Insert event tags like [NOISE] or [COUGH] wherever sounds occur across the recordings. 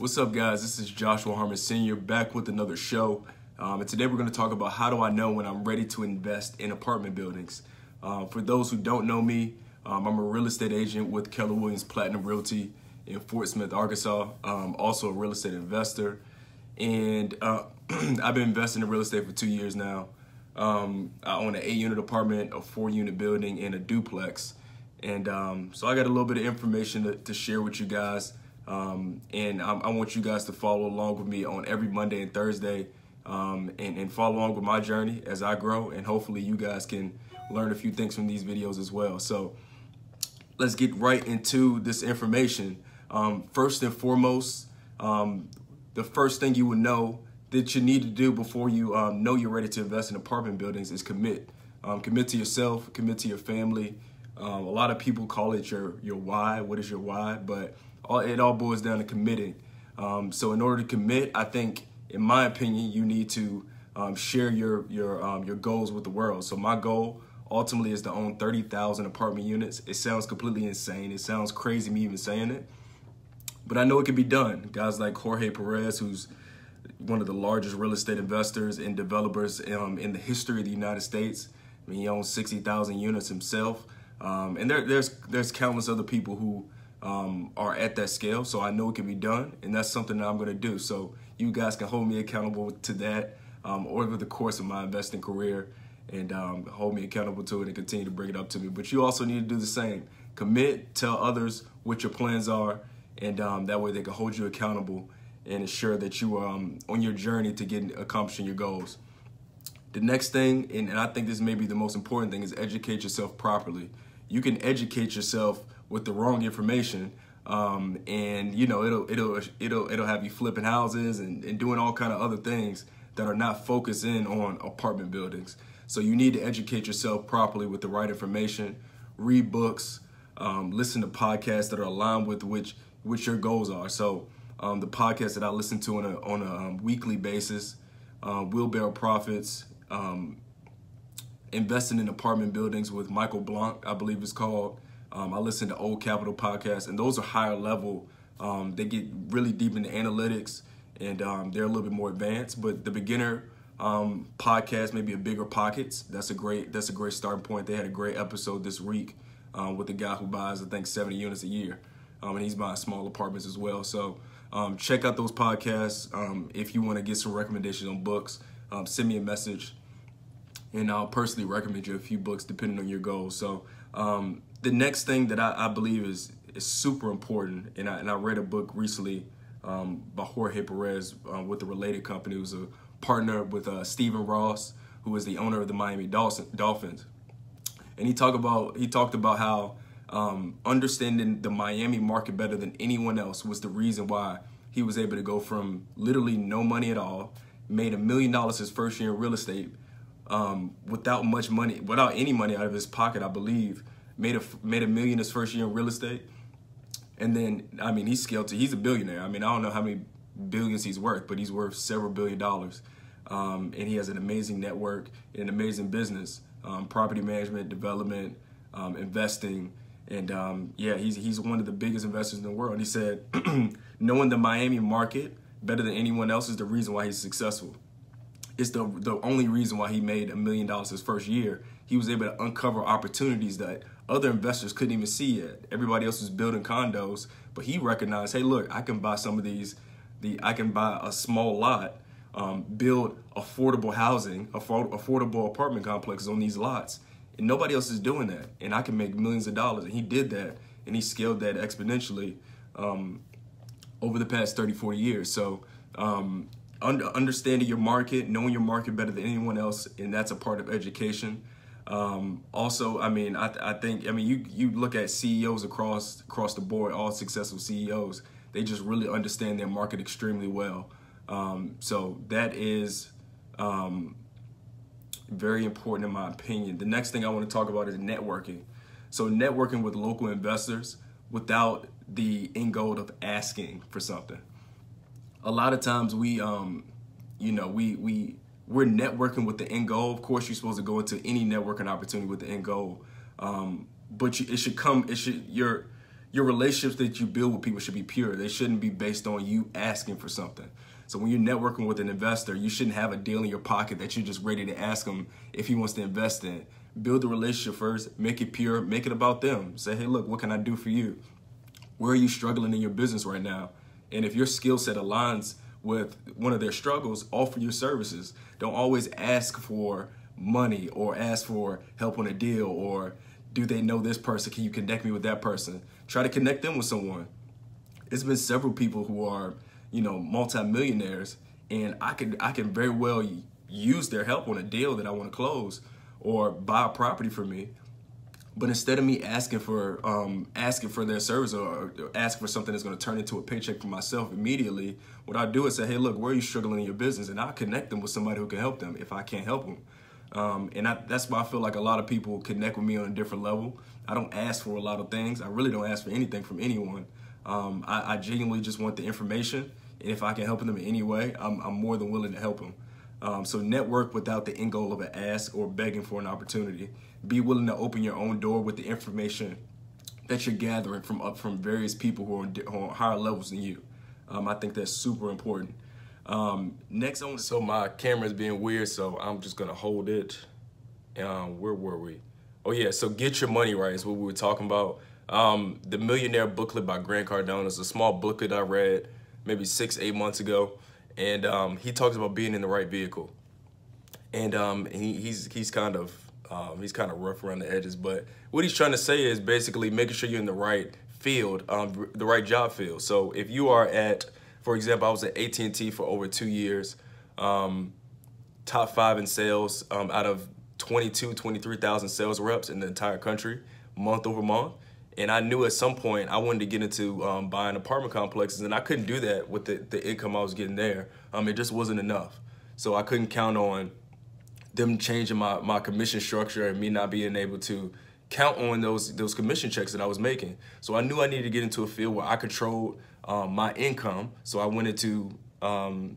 What's up, guys? This is Joshua Harmon Sr. back with another show. Um, and today we're going to talk about how do I know when I'm ready to invest in apartment buildings. Uh, for those who don't know me, um, I'm a real estate agent with Keller Williams Platinum Realty in Fort Smith, Arkansas. Um, also a real estate investor. And uh, [CLEARS THROAT] I've been investing in real estate for two years now. Um, I own an eight unit apartment, a four unit building, and a duplex. And um, so I got a little bit of information to, to share with you guys. Um, and I, I, want you guys to follow along with me on every Monday and Thursday um, and, and, follow along with my journey as I grow. And hopefully, you guys can learn a few things from these videos as well. So, let's get right into this information. Um, first and foremost, um, the first thing you would know that you need to do before you um, know you're ready to invest in apartment buildings is commit. Um, commit to yourself, commit to your family. a lot of people call it your your why. What is your why? But all, it all boils down to committing. Um, so in order to commit, I think, in my opinion, you need to um, share your your um, your goals with the world. So my goal ultimately is to own 30,000 apartment units. It sounds completely insane. It sounds crazy me even saying it, but I know it can be done. Guys like Jorge Perez, who's one of the largest real estate investors and developers um, in the history of the United States. I mean, he owns 60,000 units himself. Um, and there, there's there's countless other people who um, are at that scale. So I know it can be done, and that's something that I'm going to do. So you guys can hold me accountable to that um, over the course of my investing career and um, hold me accountable to it and continue to bring it up to me. But you also need to do the same. Commit, tell others what your plans are, and um, that way they can hold you accountable and ensure that you are um, on your journey to getting accomplishing your goals. The next thing, and, and I think this may be the most important thing, is educate yourself properly. You can educate yourself with the wrong information. Um, and you know it'll it'll it'll it'll have you flipping houses and, and doing all kind of other things that are not focused in on apartment buildings. So you need to educate yourself properly with the right information. Read books, um, listen to podcasts that are aligned with which which your goals are. So um, the podcast that I listen to on a on a um, weekly basis, uh, Wheelbarrow Profits, um, investing in apartment buildings with Michael Blank, I believe it's called. Um, I listen to Old Capital podcasts, and those are higher level. Um, they get really deep into analytics, and um, they're a little bit more advanced. But the beginner um, podcast, maybe a bigger pockets. That's a great. That's a great starting point. They had a great episode this week um, with the guy who buys, I think, 70 units a year, um, and he's buying small apartments as well. So check out those podcasts. if you want to get some recommendations on books, send me a message and I'll personally recommend you a few books depending on your goals. So um, the next thing that I, I, believe is is super important, and I, and I read a book recently um, by Jorge Perez uh, with the related company, who's a partner with uh, Stephen Ross, who is the owner of the Miami Dolphins, and he talked about he talked about how um, understanding the Miami market better than anyone else was the reason why he was able to go from literally no money at all, made a million dollars his first year in real estate, um, without much money, without any money out of his pocket, I believe made a made a million his first year in real estate, and then I mean he's scaled to he's a billionaire. I mean I don't know how many billions he's worth, but he's worth several billion dollars, um, and he has an amazing network, an amazing business, um, property management, development, um, investing, and um, yeah, he's he's one of the biggest investors in the world. He said, [CLEARS THROAT] knowing the Miami market better than anyone else is the reason why he's successful. It's the the only reason why he made a million dollars his first year. He was able to uncover opportunities that other investors couldn't even see yet. Everybody else was building condos, but he recognized, hey, look, I can buy some of these. The I can buy a small lot, um, build affordable housing, afford, affordable apartment complexes on these lots, and nobody else is doing that. And I can make millions of dollars. And he did that, and he scaled that exponentially um, over the past 30, 40 years. So um, under, understanding your market, knowing your market better than anyone else, and that's a part of education. Um, also, I mean, I, I think, I mean, you you look at CEOs across across the board, all successful CEOs, they just really understand their market extremely well. Um, so that is um, very important in my opinion. The next thing I want to talk about is networking. So networking with local investors without the end goal of asking for something. A lot of times we, um, you know, we we we're networking with the end goal. Of course, you're supposed to go into any networking opportunity with the end goal, um, but you, it should come. It should your your relationships that you build with people should be pure. They shouldn't be based on you asking for something. So when you're networking with an investor, you shouldn't have a deal in your pocket that you're just ready to ask him if he wants to invest in. Build the relationship first, make it pure, make it about them. Say, hey, look, what can I do for you? Where are you struggling in your business right now? And if your skill set aligns with one of their struggles, offer your services. Don't always ask for money or ask for help on a deal or do they know this person? Can you connect me with that person? Try to connect them with someone. It's been several people who are, you know, multimillionaires, and I can I can very well use their help on a deal that I want to close or buy a property for me. But instead of me asking for um, asking for their service or, or asking for something that's going to turn into a paycheck for myself immediately, what I do is say, "Hey, look, where are you struggling in your business?" And I'll connect them with somebody who can help them if I can't help them. Um, and I, that's why I feel like a lot of people connect with me on a different level. I don't ask for a lot of things. I really don't ask for anything from anyone. Um, I, I, genuinely just want the information. And if I can help them in any way, I'm, I'm more than willing to help them. Um, so network without the end goal of an ask or begging for an opportunity. Be willing to open your own door with the information that you're gathering from up from various people who are on, on higher levels than you. Um, I think that's super important. Um, next, to. So my camera is being weird, so I'm just gonna hold it. Um, where were we? Oh yeah, so get your money right is what we were talking about. Um, the Millionaire Booklet by Grant Cardone is a small booklet I read maybe six, eight months ago, and um, he talks about being in the right vehicle. And um, he, he's he's kind of um, he's kind of rough around the edges, but what he's trying to say is basically making sure you're in the right field, um, the right job field. So if you are at for example, I was at AT&T for over two years, um, top five in sales um, out of 22, 23,000 sales reps in the entire country, month over month. And I knew at some point I wanted to get into um, buying apartment complexes, and I couldn't do that with the, the income I was getting there. Um, it just wasn't enough. So I couldn't count on them changing my, my commission structure and me not being able to count on those those commission checks that I was making. So I knew I needed to get into a field where I controlled um, my income. So I went into um,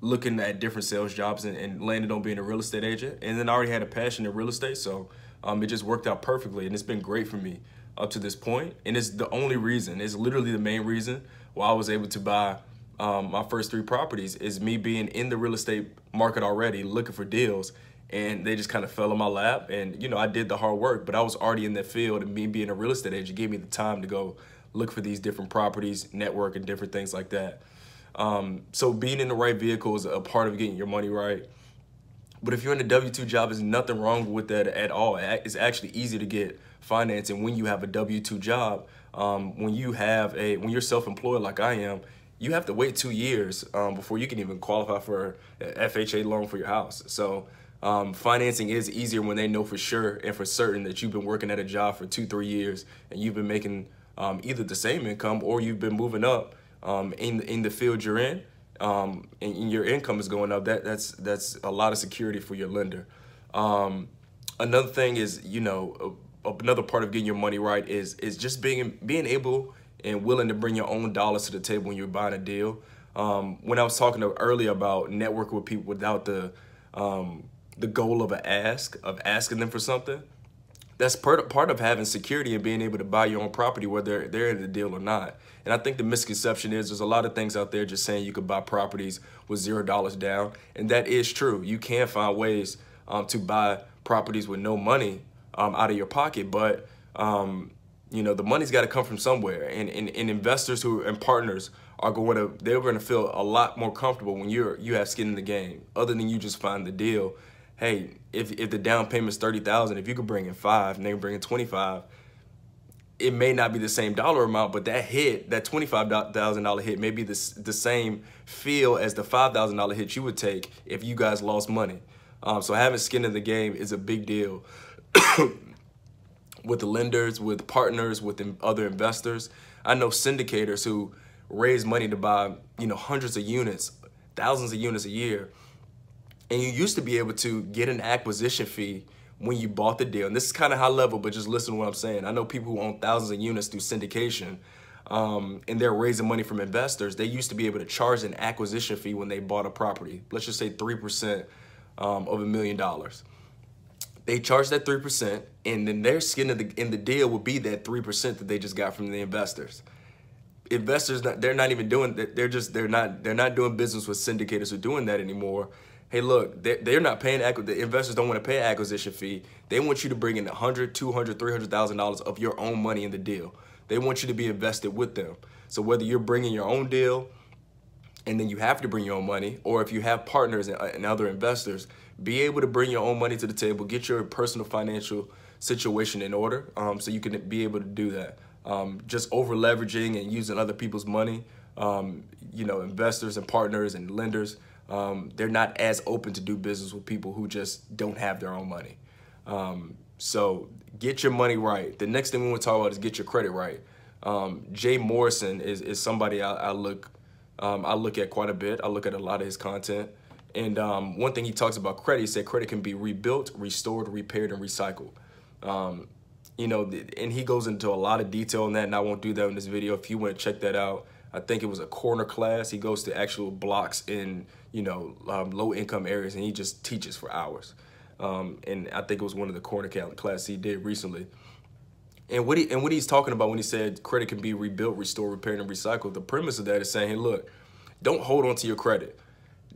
looking at different sales jobs and, and, landed on being a real estate agent. And then I already had a passion in real estate, so um, it just worked out perfectly. And it's been great for me up to this point. And it's the only reason, it's literally the main reason why I was able to buy um, my first three properties is me being in the real estate market already, looking for deals and they just kind of fell in my lap. And you know, I did the hard work, but I was already in that field, and me being a real estate agent gave me the time to go look for these different properties, network, and different things like that. Um, so being in the right vehicle is a part of getting your money right. But if you're in a W-2 job, there's nothing wrong with that at all. It's actually easy to get financing when you have a W-2 job. Um, when you have a, when you're self-employed like I am, you have to wait two years um, before you can even qualify for an FHA loan for your house. So um, financing is easier when they know for sure and for certain that you've been working at a job for two, three years and you've been making um, either the same income or you've been moving up um, in in the field you're in, um, and, and, your income is going up. That that's that's a lot of security for your lender. Um, another thing is, you know, another part of getting your money right is is just being being able and willing to bring your own dollars to the table when you're buying a deal. Um, when I was talking to earlier about networking with people without the um, the goal of an ask, of asking them for something, that's part, part of having security and being able to buy your own property, whether they're in the deal or not. And I think the misconception is there's a lot of things out there just saying you could buy properties with zero dollars down. And that is true. You can find ways um, to buy properties with no money um, out of your pocket, but um, you know, the money's got to come from somewhere. And, and, and investors who and partners are going to, they're going to feel a lot more comfortable when you're, you have skin in the game, other than you just find the deal hey, if, if the down payment's 30000 if you could bring in five and they can bring in 25 it may not be the same dollar amount, but that hit, that $25,000 hit may be the, the same feel as the $5,000 hit you would take if you guys lost money. Um, so having skin in the game is a big deal [COUGHS] with the lenders, with partners, with other investors. I know syndicators who raise money to buy, you know, hundreds of units, thousands of units a year and you used to be able to get an acquisition fee when you bought the deal. And this is kind of high level, but just listen to what I'm saying. I know people who own thousands of units through syndication um, and they're raising money from investors. They used to be able to charge an acquisition fee when they bought a property. Let's just say 3% um, of a million dollars. They charge that 3%, and then their skin in the, in the deal will be that 3% that they just got from the investors. Investors, they're not even doing that. They're just, they're not, they're not doing business with syndicators who are doing that anymore. Hey, look, they're, they're not paying, the investors don't want to pay an acquisition fee. They want you to bring in 100, 200, $300,000 of your own money in the deal. They want you to be invested with them. So whether you're bringing your own deal, and then you have to bring your own money, or if you have partners and, and other investors, be able to bring your own money to the table, get your personal financial situation in order um, so you can be able to do that. Um, just over leveraging and using other people's money, um, you know, investors and partners and lenders, um, they're not as open to do business with people who just don't have their own money. Um, so get your money right. The next thing we want to talk about is get your credit right. Um, Jay Morrison is, is somebody I, I look um, I look at quite a bit. I look at a lot of his content. And um, one thing he talks about credit, he said credit can be rebuilt, restored, repaired, and recycled. Um, you know, and he goes into a lot of detail on that, and I won't do that in this video. If you want to check that out, I think it was a corner class. He goes to actual blocks in, you know, um, low income areas, and he just teaches for hours. Um, and I think it was one of the corner class he did recently. And what he and what he's talking about when he said credit can be rebuilt, restored, repaired, and recycled. The premise of that is saying, hey, look, don't hold on to your credit.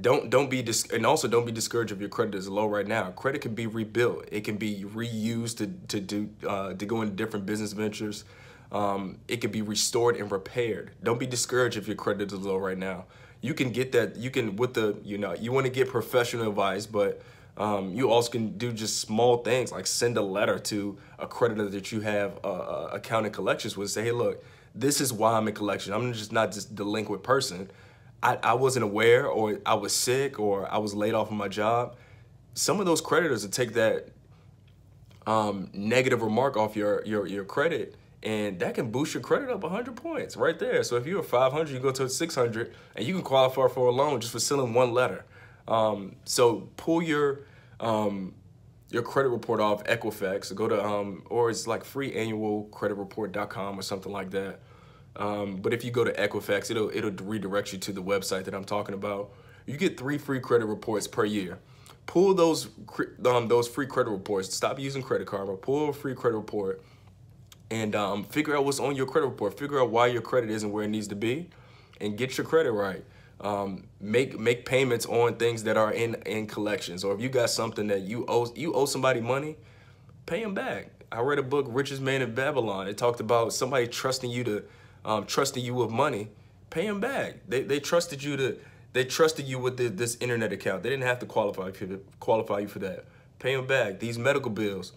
Don't don't be dis- and also don't be discouraged if your credit is low right now. Credit can be rebuilt. It can be reused to to do uh, to go into different business ventures. Um, it can be restored and repaired. Don't be discouraged if your credit is low right now. You can get that. You can with the you know you want to get professional advice, but um, you also can do just small things like send a letter to a creditor that you have uh, uh, account in collections with. Say, hey, look, this is why I'm in collection. I'm just not just delinquent person. I, I wasn't aware, or I was sick, or I was laid off from my job. Some of those creditors will take that um, negative remark off your, your your credit, and that can boost your credit up 100 points right there. So if you're 500, you go to 600, and you can qualify for a loan just for sending one letter. Um, so pull your um, your credit report off Equifax. Go to um, or it's like freeannualcreditreport.com or something like that. Um, but if you go to Equifax, it'll it'll redirect you to the website that I'm talking about. You get three free credit reports per year. Pull those um, those free credit reports. Stop using Credit Karma. Pull a free credit report and um, figure out what's on your credit report. Figure out why your credit isn't where it needs to be, and get your credit right um, make make payments on things that are in in collections. Or if you got something that you owe you owe somebody money pay them back. I read a book richest man in babylon. It talked about somebody trusting you to um, trusting you with money pay them back. They, they trusted you to they trusted you with the, this internet account. They didn't have to qualify for qualify you for that. Pay them back. These medical bills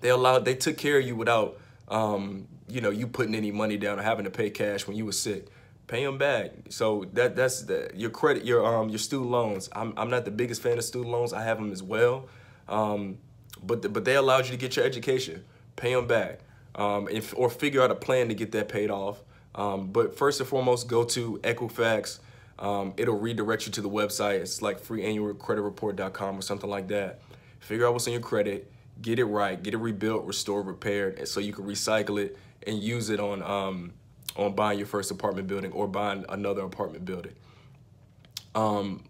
they allowed they took care of you without um, you know you putting any money down or having to pay cash when you were sick pay them back. So that that's the, your credit, your um your student loans. I'm I'm not the biggest fan of student loans. I have them as well, um, but the, but they allowed you to get your education. Pay them back, um, if, or figure out a plan to get that paid off. Um, but first and foremost, go to Equifax. Um, it'll redirect you to the website. It's like freeannualcreditreport.com or something like that. Figure out what's on your credit, get it right, get it rebuilt, restored, repaired, so you can recycle it and use it on um, on buying your first apartment building or buying another apartment building. Um,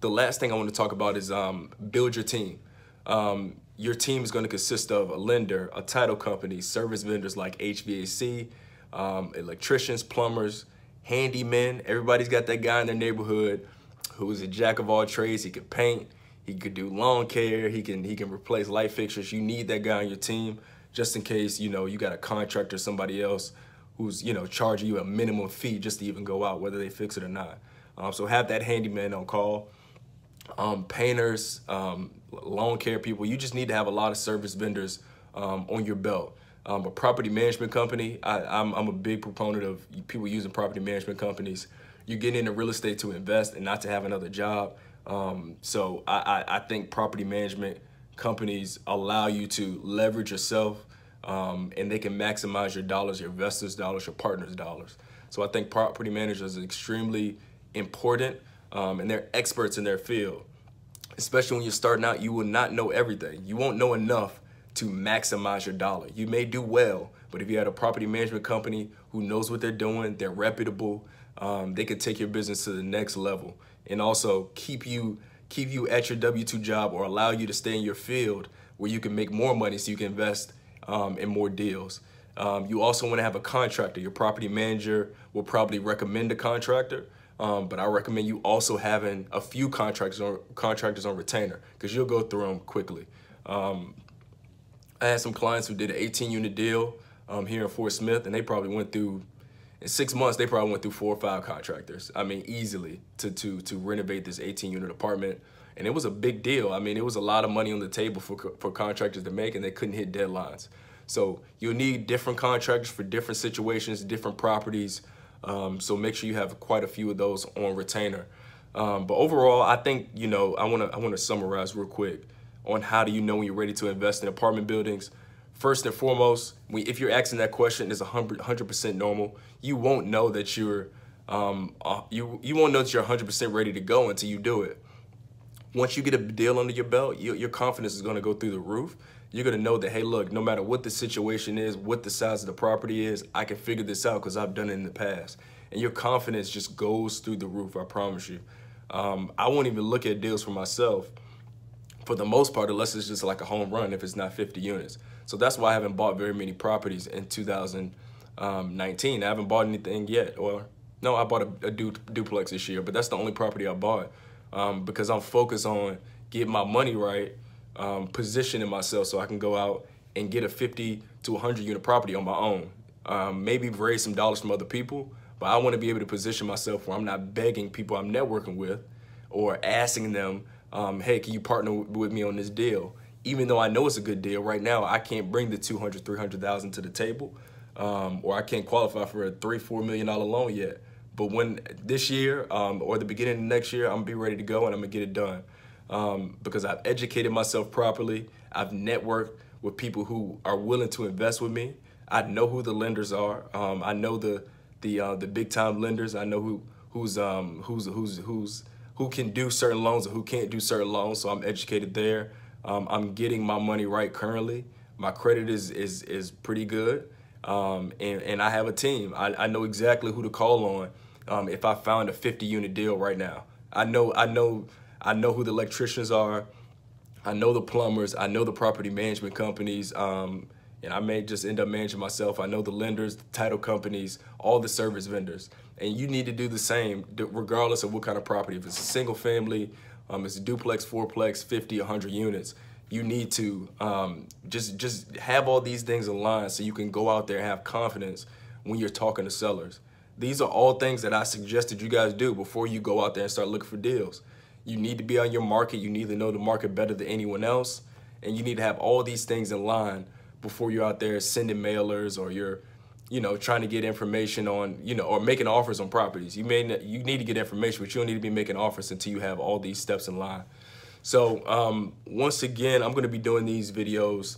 the last thing I want to talk about is um, build your team. Um, your team is going to consist of a lender, a title company, service vendors like HVAC, um, electricians, plumbers, handymen. Everybody's got that guy in their neighborhood who is a jack of all trades. He can paint, he could do lawn care, he can he can replace light fixtures. You need that guy on your team just in case you know you got a contractor, or somebody else who's you know charging you a minimum fee just to even go out, whether they fix it or not. Um, so have that handyman on call. Um, painters, um, lawn care people. You just need to have a lot of service vendors um, on your belt. Um, a property management company. I, I'm, I'm a big proponent of people using property management companies. You get into real estate to invest and not to have another job. Um, so I, I, I think property management companies allow you to leverage yourself um, and they can maximize your dollars, your investors' dollars, your partners' dollars. So I think property managers are extremely important, um, and they're experts in their field. Especially when you're starting out, you will not know everything. You won't know enough to maximize your dollar. You may do well, but if you had a property management company who knows what they're doing, they're reputable, um, they could take your business to the next level and also keep you keep you at your W-2 job or allow you to stay in your field where you can make more money so you can invest um, in more deals. Um, you also want to have a contractor. Your property manager will probably recommend a contractor, um, but I recommend you also having a few contractors on, contractors on retainer because you'll go through them quickly. Um, I had some clients who did an 18 unit deal um, here in Fort Smith, and they probably went through in six months, they probably went through four or five contractors. I mean, easily to to to renovate this 18 unit apartment, and it was a big deal. I mean, it was a lot of money on the table for for contractors to make, and they couldn't hit deadlines. So you'll need different contractors for different situations, different properties. Um, so make sure you have quite a few of those on retainer. Um, but overall, I think you know I want to I want to summarize real quick on how do you know when you're ready to invest in apartment buildings. First and foremost, if you're asking that question, it's 100% normal. You won't know that you're um, uh, you you won't know that you're 100% ready to go until you do it. Once you get a deal under your belt, you, your confidence is going to go through the roof. You're going to know that hey, look, no matter what the situation is, what the size of the property is, I can figure this out because I've done it in the past. And your confidence just goes through the roof. I promise you. Um, I won't even look at deals for myself for the most part, unless it's just like a home run if it's not 50 units. So that's why I haven't bought very many properties in 2019. I haven't bought anything yet, or no, I bought a, a du duplex this year, but that's the only property I bought um, because I'm focused on getting my money right, um, positioning myself so I can go out and get a 50 to 100 unit property on my own. Um, maybe raise some dollars from other people, but I want to be able to position myself where I'm not begging people I'm networking with or asking them um, hey, can you partner with me on this deal? Even though I know it's a good deal, right now I can't bring the 200, 300,000 to the table, um, or I can't qualify for a three, four million dollar loan yet. But when this year um, or the beginning of next year, I'm gonna be ready to go and I'm gonna get it done um, because I've educated myself properly. I've networked with people who are willing to invest with me. I know who the lenders are. Um, I know the the uh, the big time lenders. I know who who's um, who's who's who's who can do certain loans and who can't do certain loans. So I'm educated there. Um, I'm getting my money right currently. My credit is is is pretty good, um, and and I have a team. I, I know exactly who to call on um, if I found a 50 unit deal right now. I know I know I know who the electricians are. I know the plumbers. I know the property management companies. Um, and I may just end up managing myself. I know the lenders, the title companies, all the service vendors, and you need to do the same regardless of what kind of property. If it's a single family, um, it's a duplex, fourplex, 50, 100 units, you need to um, just just have all these things aligned so you can go out there and have confidence when you're talking to sellers. These are all things that I suggested you guys do before you go out there and start looking for deals. You need to be on your market. You need to know the market better than anyone else, and you need to have all these things in line before you're out there sending mailers or you're you know trying to get information on you know or making offers on properties you may you need to get information but you don't need to be making offers until you have all these steps in line so um, once again i'm going to be doing these videos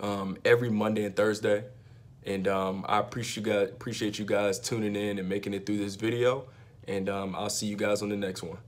um, every monday and thursday and um, i appreciate you guys appreciate you guys tuning in and making it through this video. And um, i'll see you guys on the next one